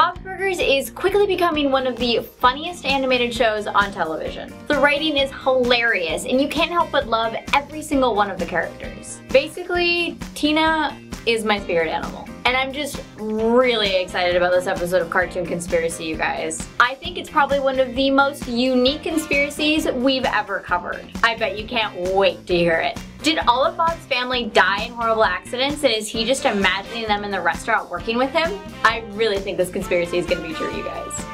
Bob's Burgers is quickly becoming one of the funniest animated shows on television. The writing is hilarious and you can't help but love every single one of the characters. Basically, Tina is my spirit animal. And I'm just really excited about this episode of Cartoon Conspiracy, you guys. I think it's probably one of the most unique conspiracies we've ever covered. I bet you can't wait to hear it. Did all of Bob's family die in horrible accidents and is he just imagining them in the restaurant working with him? I really think this conspiracy is gonna be true, you guys.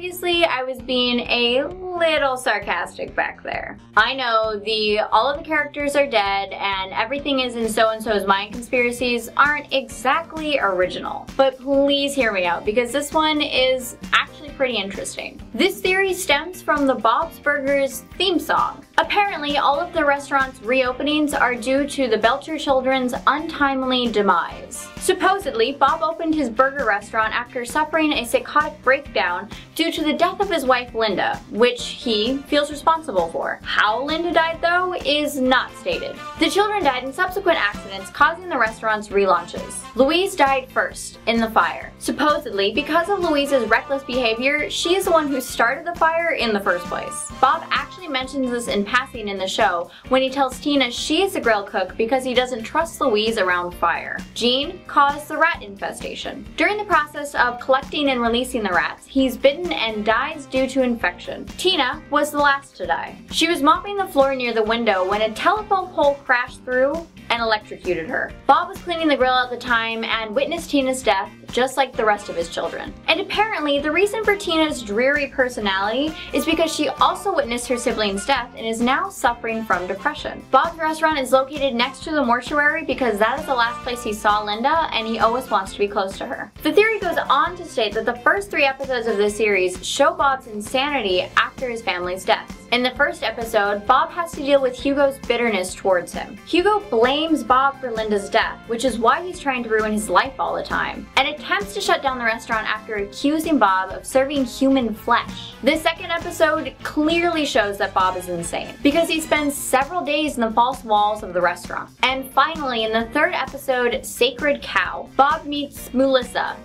Obviously, I was being a little sarcastic back there. I know the all of the characters are dead and everything is in so-and-so's mind conspiracies aren't exactly original. But please hear me out because this one is actually pretty interesting. This theory stems from the Bob's Burgers theme song. Apparently, all of the restaurant's reopenings are due to the Belcher children's untimely demise. Supposedly, Bob opened his burger restaurant after suffering a psychotic breakdown due to the death of his wife Linda, which he feels responsible for. How Linda died though is not stated. The children died in subsequent accidents causing the restaurant's relaunches. Louise died first, in the fire. Supposedly, because of Louise's reckless behavior, she is the one who started the fire in the first place. Bob actually mentions this in passing in the show when he tells Tina she is a grill cook because he doesn't trust Louise around fire. Gene caused the rat infestation. During the process of collecting and releasing the rats, he's bitten and dies due to infection. Tina was the last to die. She was mopping the floor near the window when a telephone pole crashed through and electrocuted her. Bob was cleaning the grill at the time and witnessed Tina's death just like the rest of his children. And apparently, the reason for Tina's dreary personality is because she also witnessed her sibling's death and is now suffering from depression. Bob's restaurant is located next to the mortuary because that is the last place he saw Linda and he always wants to be close to her. The theory goes on to state that the first three episodes of this series show Bob's insanity after his family's death. In the first episode, Bob has to deal with Hugo's bitterness towards him. Hugo blames Bob for Linda's death, which is why he's trying to ruin his life all the time, and attempts to shut down the restaurant after accusing Bob of serving human flesh. This second episode clearly shows that Bob is insane, because he spends several days in the false walls of the restaurant. And finally, in the third episode, Sacred Cow, Bob meets Melissa,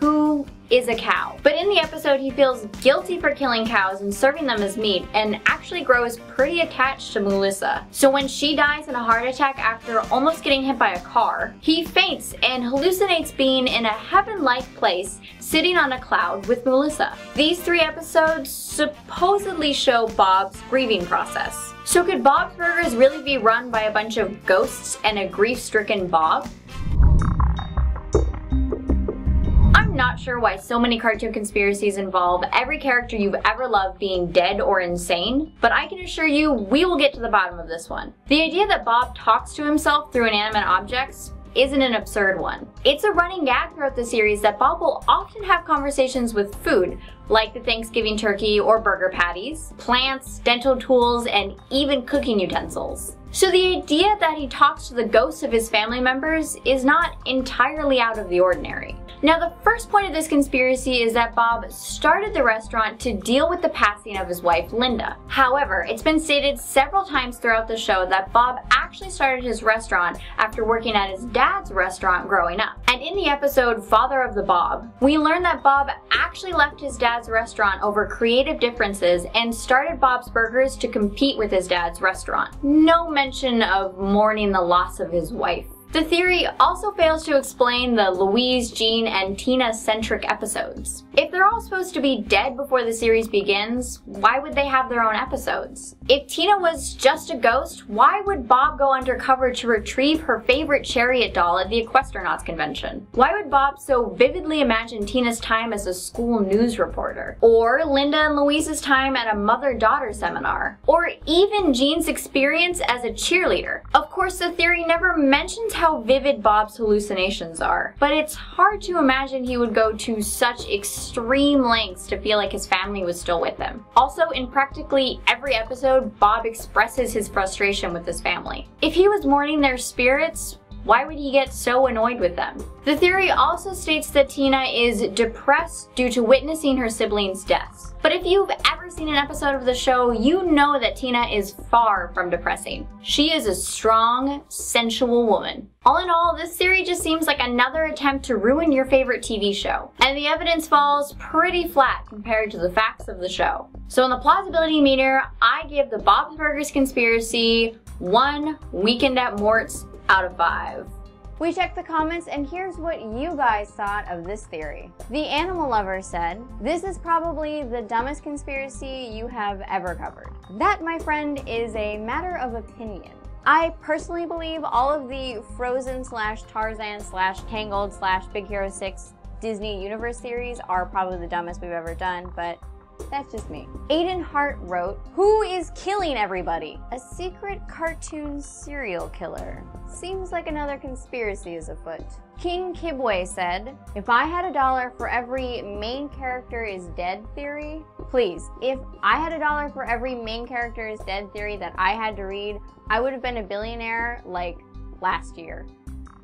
who is a cow. But in the episode, he feels guilty for killing cows and serving them as meat and actually grows pretty attached to Melissa. So when she dies in a heart attack after almost getting hit by a car, he faints and hallucinates being in a heaven-like place sitting on a cloud with Melissa. These three episodes supposedly show Bob's grieving process. So could Bob's Burgers really be run by a bunch of ghosts and a grief-stricken Bob? Not sure why so many cartoon conspiracies involve every character you've ever loved being dead or insane, but I can assure you we will get to the bottom of this one. The idea that Bob talks to himself through inanimate objects isn't an absurd one. It's a running gag throughout the series that Bob will often have conversations with food, like the Thanksgiving turkey or burger patties, plants, dental tools, and even cooking utensils. So the idea that he talks to the ghosts of his family members is not entirely out of the ordinary. Now the first point of this conspiracy is that Bob started the restaurant to deal with the passing of his wife Linda. However, it's been stated several times throughout the show that Bob actually started his restaurant after working at his dad's restaurant growing up. And in the episode Father of the Bob, we learn that Bob actually left his dad's restaurant over creative differences and started Bob's Burgers to compete with his dad's restaurant. No mention of mourning the loss of his wife. The theory also fails to explain the Louise, Gene, and Tina-centric episodes. If they're all supposed to be dead before the series begins, why would they have their own episodes? If Tina was just a ghost, why would Bob go undercover to retrieve her favorite chariot doll at the Equestranauts convention? Why would Bob so vividly imagine Tina's time as a school news reporter? Or Linda and Louise's time at a mother-daughter seminar? Or even Gene's experience as a cheerleader? Of course, the theory never mentions how vivid Bob's hallucinations are, but it's hard to imagine he would go to such extreme lengths to feel like his family was still with him. Also, in practically every episode, Bob expresses his frustration with his family. If he was mourning their spirits, Why would he get so annoyed with them? The theory also states that Tina is depressed due to witnessing her siblings' deaths. But if you've ever seen an episode of the show, you know that Tina is far from depressing. She is a strong, sensual woman. All in all, this theory just seems like another attempt to ruin your favorite TV show. And the evidence falls pretty flat compared to the facts of the show. So on the plausibility meter, I give the Bob's Burgers conspiracy one weekend at Mort's out of five. We checked the comments and here's what you guys thought of this theory. The Animal Lover said, This is probably the dumbest conspiracy you have ever covered. That, my friend, is a matter of opinion. I personally believe all of the Frozen slash Tarzan slash Tangled slash Big Hero 6 Disney Universe series are probably the dumbest we've ever done, but that's just me. Aiden Hart wrote, Who is killing everybody? A secret cartoon serial killer. Seems like another conspiracy is afoot. King Kibwe said, If I had a dollar for every main character is dead theory, please, if I had a dollar for every main character is dead theory that I had to read, I would have been a billionaire like last year.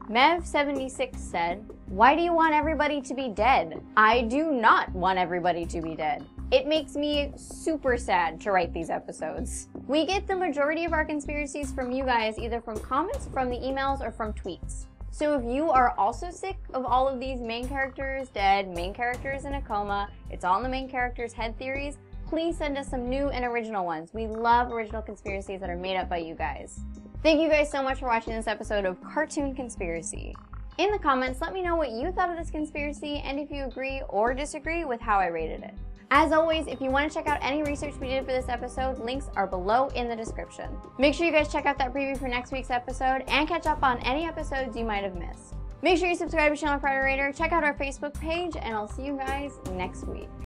Mev76 said, Why do you want everybody to be dead? I do not want everybody to be dead. It makes me super sad to write these episodes. We get the majority of our conspiracies from you guys, either from comments, from the emails, or from tweets. So if you are also sick of all of these main characters dead, main characters in a coma, it's all in the main characters' head theories, please send us some new and original ones. We love original conspiracies that are made up by you guys. Thank you guys so much for watching this episode of Cartoon Conspiracy. In the comments, let me know what you thought of this conspiracy and if you agree or disagree with how I rated it. As always, if you want to check out any research we did for this episode, links are below in the description. Make sure you guys check out that preview for next week's episode and catch up on any episodes you might have missed. Make sure you subscribe to Channel Frederator, check out our Facebook page, and I'll see you guys next week.